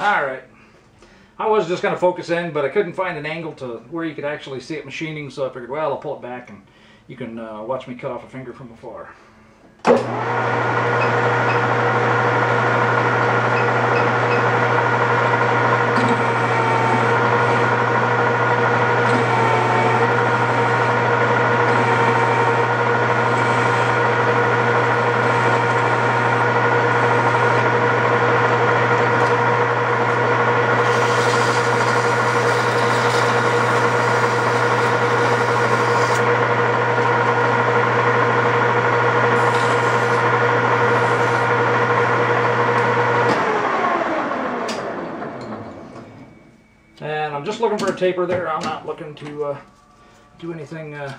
All right. I was just going to focus in, but I couldn't find an angle to where you could actually see it machining, so I figured, well, I'll pull it back and you can uh, watch me cut off a finger from afar. And I'm just looking for a taper there. I'm not looking to uh, do anything uh,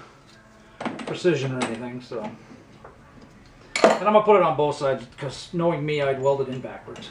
precision or anything, so. And I'm gonna put it on both sides because knowing me, I'd weld it in backwards.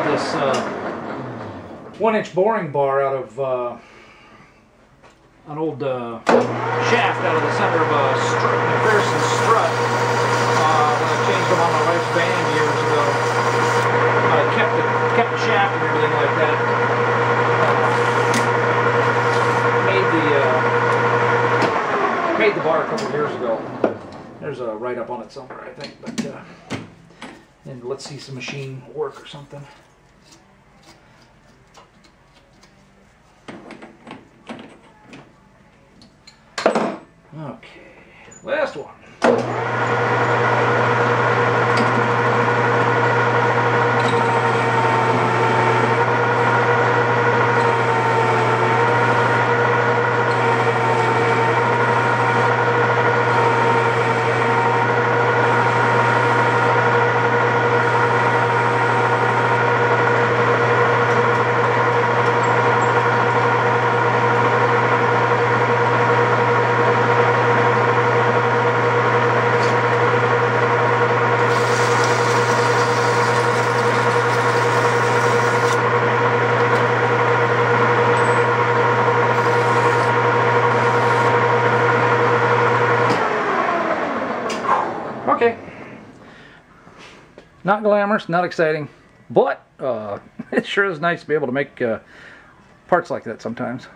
Made this uh, one inch boring bar out of uh, an old uh, shaft out of the center of a strut, MacPherson strut uh, when I changed them on my wife's van years ago. I kept the, kept the shaft and everything like that. Uh, made the uh, made the bar a couple years ago. There's a write up on it somewhere, I think. But and let's see some machine work or something. Okay, last one. Okay. Not glamorous, not exciting, but uh, it sure is nice to be able to make uh, parts like that sometimes.